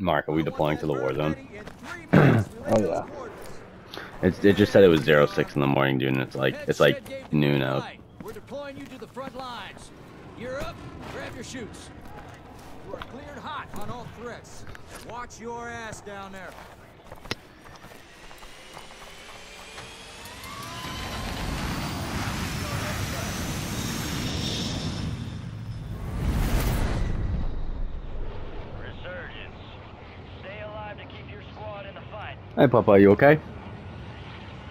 Mark, are we deploying to the war zone? Oh yeah. It's, it just said it was zero six in the morning, dude, and it's like it's like noon out. We're deploying you to the front lines. You're up. Grab your chutes. You are cleared hot on all threats. Watch your ass down there. Resurgence. Stay alive to keep your squad in the fight. Hey, Papa, you okay?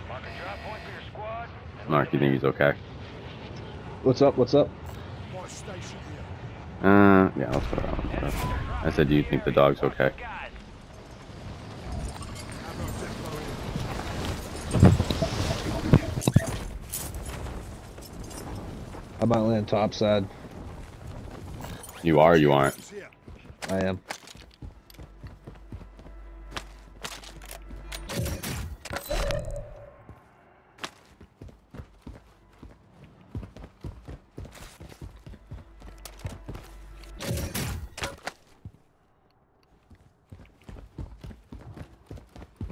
Mark a drop point for your squad. Mark, you think he's okay? What's up? What's up? Uh, yeah, let's go around. I said, do you think the dog's okay? Guys, I might land topside. You are you aren't? I am.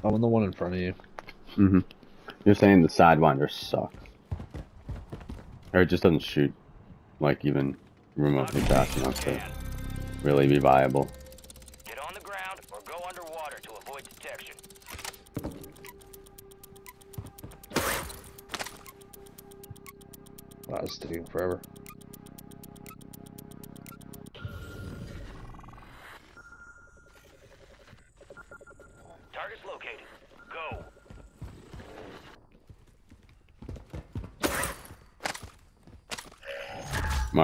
I'm on the one in front of you. Mm-hmm. You're saying the Sidewinder sucks. Or it just doesn't shoot, like, even remotely fast enough to really be viable. get on the ground or go underwater to avoid detection. Wow, it's taking forever.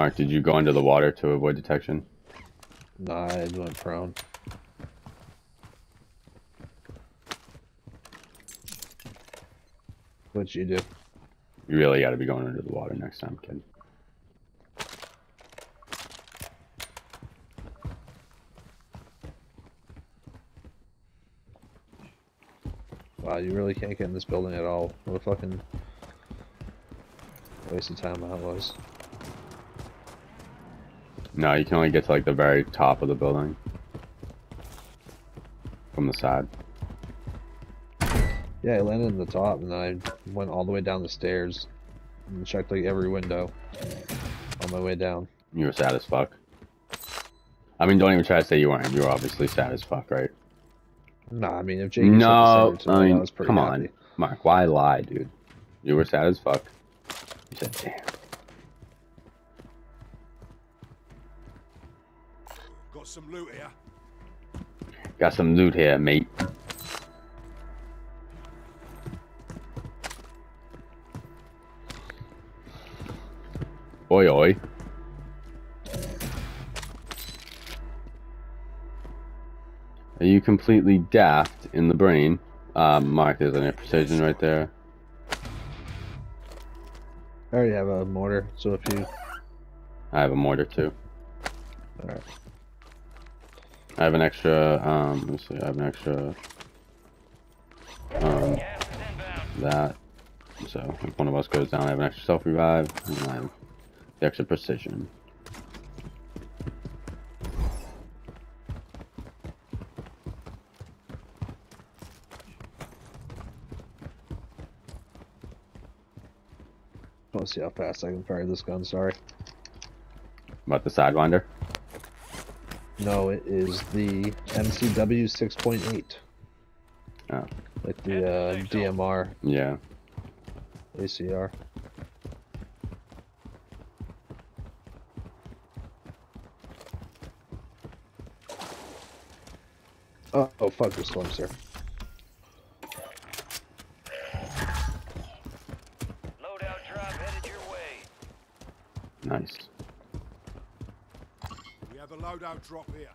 Mark, did you go under the water to avoid detection? Nah, I went prone. What'd you do? You really got to be going under the water next time, kid. Wow, you really can't get in this building at all. What a fucking waste of time that was. No, you can only get to like the very top of the building from the side. Yeah, I landed in the top and then I went all the way down the stairs and checked like every window on my way down. You were sad as fuck. I mean, don't even try to say you weren't. You were obviously sad as fuck, right? Nah, I mean if Jake No, I I mean, was pretty come happy. on, Mark. Why lie, dude? You were sad as fuck. You said, "Damn." Some loot here. Got some loot here, mate. Oi, oi. Are you completely daft in the brain? Uh, Mark, there's an precision right there. I already have a mortar, so if you I have a mortar too. alright. I have an extra, um, let me see, I have an extra, um, Gas is inbound. that. So if one of us goes down, I have an extra self revive, and I have the extra precision. Let's see how fast I can fire this gun, sorry. About the Sidewinder? No, it is the MCW 6.8. Oh. Like the uh, DMR Yeah. ACR. Oh, oh fuck, the storm's here. Have drop here.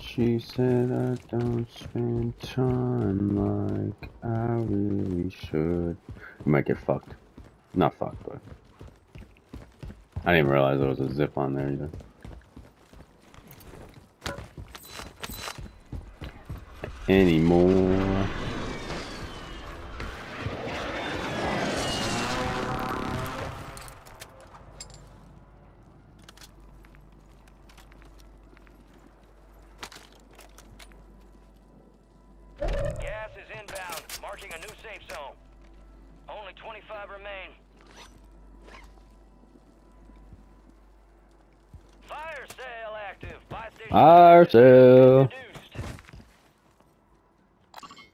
She said I don't spend time like I really should. You might get fucked. Not fucked, but I didn't even realize there was a zip on there either. Anymore. Gas is inbound, marking a new safe zone. Only 25 remain. Fire sale active. Buy station Fire sale.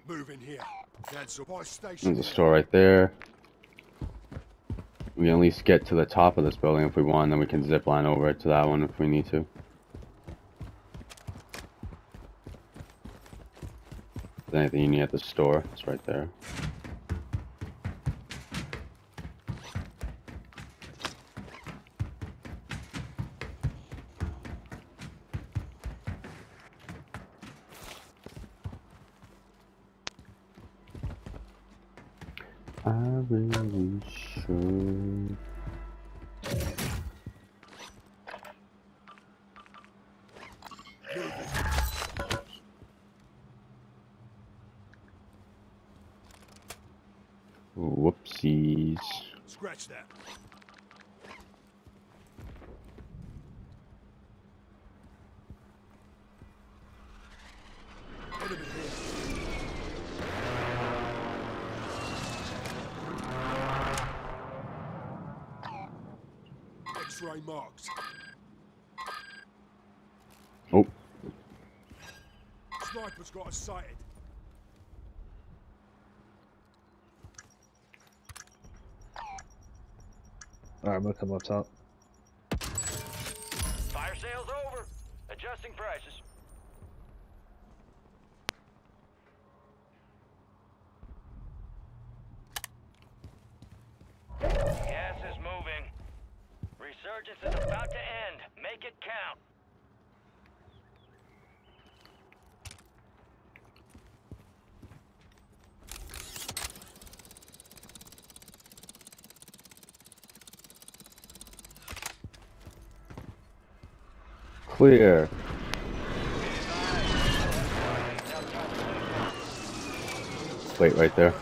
Move in here. Cancel. Buy station. There's a store right there. We at least get to the top of this building if we want, then we can zip line over to that one if we need to. If there's anything you need at the store, it's right there. Whoopsies. Scratch that. X-ray marks. Oh, Sniper's got us sighted. Alright, I'm gonna come up top. Fire sale's over. Adjusting prices. Gas is moving. Resurgence is about to end. Make it count. Clear. Wait, right there.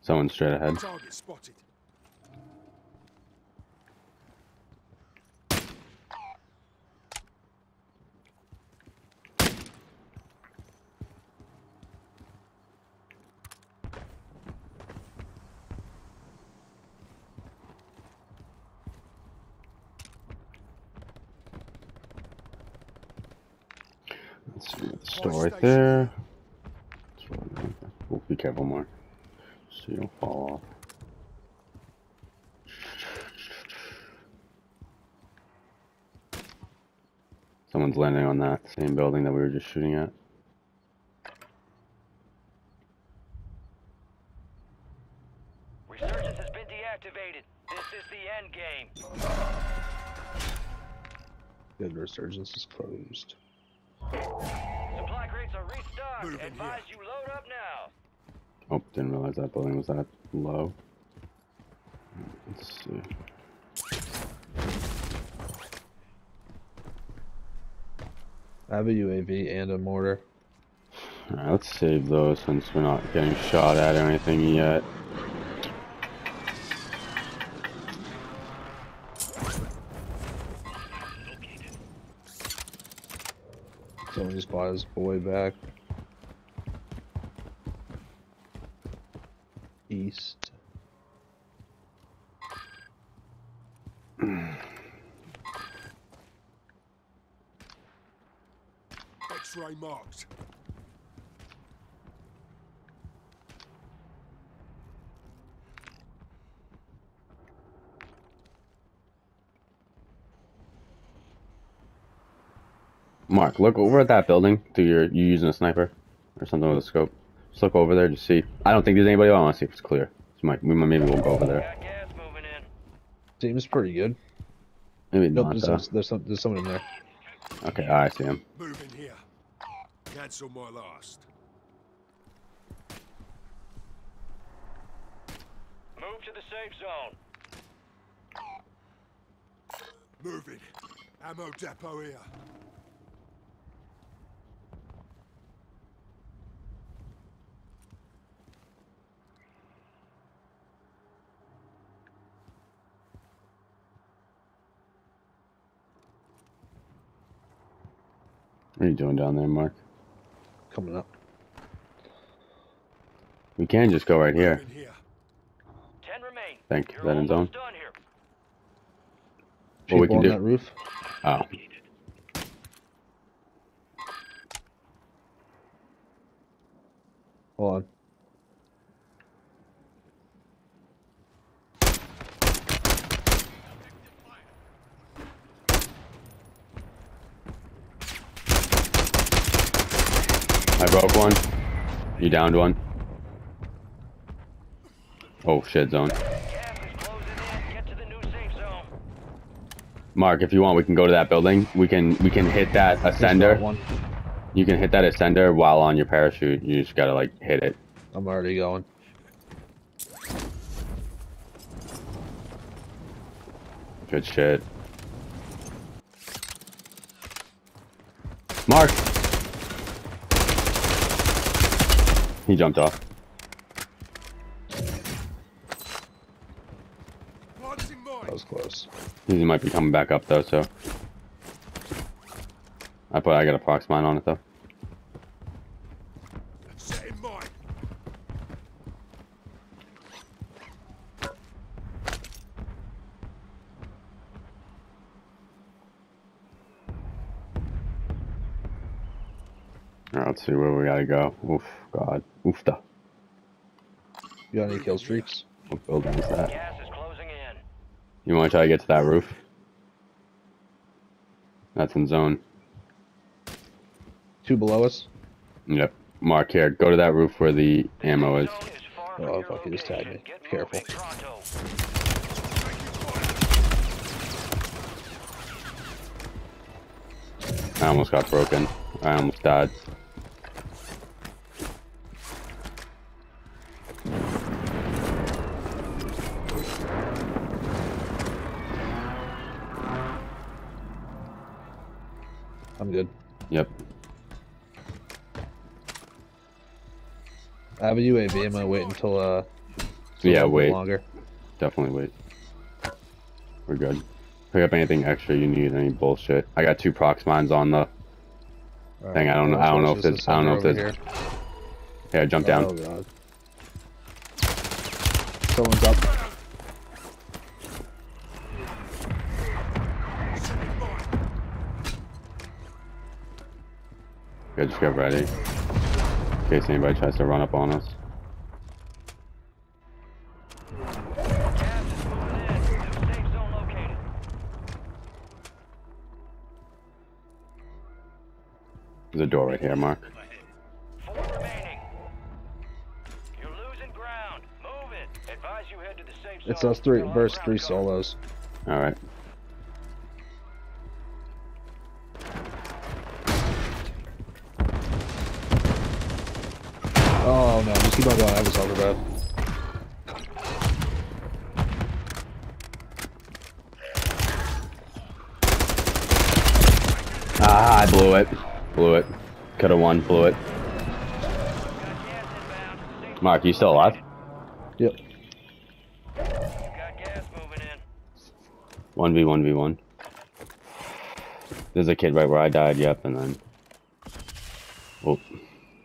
Someone straight ahead. Store right there. Store right there. Oh, be careful, Mark. So you don't fall off. Someone's landing on that same building that we were just shooting at. Resurgence has been deactivated. This is the end game. Good resurgence is closed. Moving Advise you load up now. Oh, didn't realize that building was that low. Let's see. I have a UAV and a mortar. Alright, let's save those since we're not getting shot at or anything yet. Someone just bought his boy back. East. X-ray marked. Mark, look over at that building. Do your you using a sniper or something with a scope? Just look over there to see. I don't think there's anybody. I want to see if it's clear. So might, we might, maybe we'll go over there. Got gas moving in. Seems pretty good. Maybe Nope, not there's, though. some, there's, some, there's someone in there. Okay, I see him. Move in here. Cancel my last. Move to the safe zone. Moving. Ammo depot here. What are you doing down there, Mark? Coming up. We can just go right here. Move in here. Ten remain. Think You're that in zone. almost done here. What we can on do- that roof. Oh, Hold on. I broke one. You downed one. Oh shit, zone. Gas is closing in. Get to the new safe zone. Mark, if you want, we can go to that building. We can we can hit that ascender. You can hit that ascender while on your parachute. You just gotta like hit it. I'm already going. Good shit. Mark. He jumped off. That was close. He might be coming back up though, so. I put I got a prox mine on it though. Alright, let's see where we gotta go. Oof, god. Oofta. You got any kill streaks? What building is that? Gas is closing in. You wanna try to get to that roof? That's in zone. Two below us. Yep. Mark here, go to that roof where the ammo is. Zone is far oh, from Oh, fuck, he just tagged me. Careful. I almost got broken. I almost died. I have a UAV. I'm gonna wait until uh. Yeah, a little bit wait. Longer. Definitely wait. We're good. Pick up anything extra you need, any bullshit. I got two prox mines on the thing. I don't know. I don't know if there's. I don't know if there's. Here. Yeah, jump down. Oh god. Someone's up. Yeah, just get ready. In case anybody tries to run up on us. Gas is moving in. New safe zone located. There's a door right here, Mark. Four remaining. You're losing ground. Move it. Advise you head to the safe zone. It's us three versus three solos. Alright. I was over bad. Ah, I blew it. Blew it. Could have won. Blew it. Got gas inbound. Safe Mark, you still alive? Yep. Got gas moving in. 1v1v1. There's a kid right where I died, yep, and then. Oh,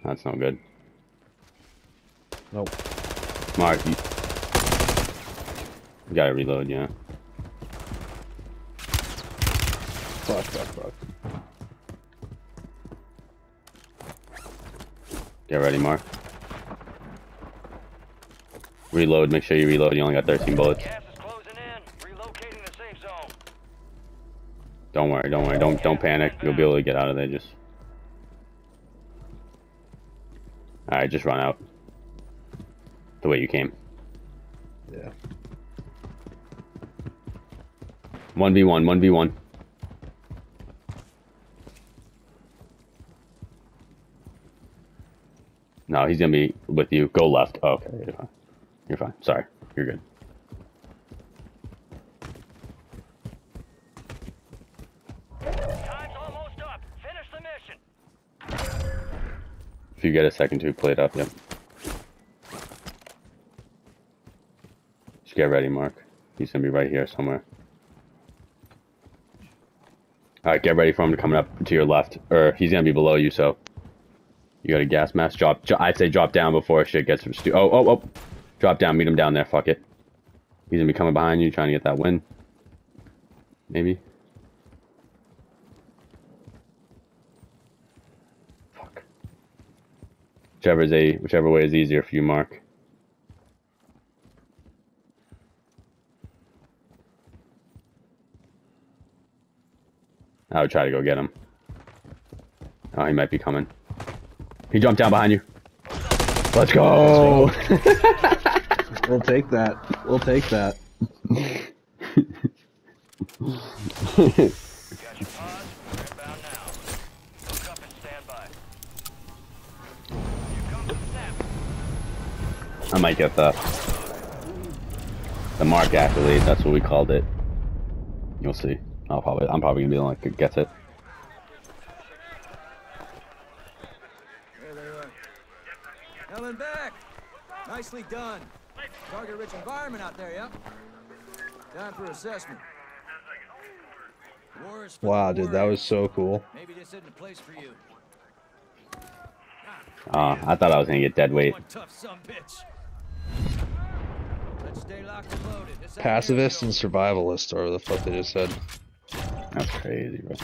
that's not good. Nope. Mark, you, you gotta reload, yeah. Fuck, fuck, fuck. Get ready, Mark. Reload, make sure you reload, you only got 13 bullets. Gas is closing in. Relocating the safe zone. Don't worry, don't worry, don't don't panic. You'll be able to get out of there, just. Alright, just run out. The way you came. Yeah. One v one. One v one. No, he's gonna be with you. Go left. Oh, okay, you're fine. You're fine. Sorry, you're good. Time's almost up. Finish the mission. If you get a second to play it up, yep. Just get ready, Mark. He's gonna be right here somewhere. Alright, get ready for him to come up to your left. Or he's gonna be below you, so you got a gas mask. Drop I'd say drop down before shit gets stu- Oh, oh, oh. Drop down, meet him down there, fuck it. He's gonna be coming behind you, trying to get that win. Maybe. Fuck. Whichever is a whichever way is easier for you, Mark. I would try to go get him. Oh, he might be coming. He jumped down behind you. Let's go! We'll take that. We'll take that. Got your pause. We're inbound now. Hook up and stand by. You come to snap. I might get the the mark accolade. That's what we called it. You'll see. I'll probably I'm probably gonna be the one that gets it. There they are. Helen back. Nicely done. Target-rich environment out there, yep. Time for assessment. For Wow, dude, that was so cool. Maybe this isn't a place for you. Uh, I thought I was gonna get dead weight. One tough. Let's stay locked and loaded. This Pacifist and survivalist, or the fuck they just said. That's crazy, bro.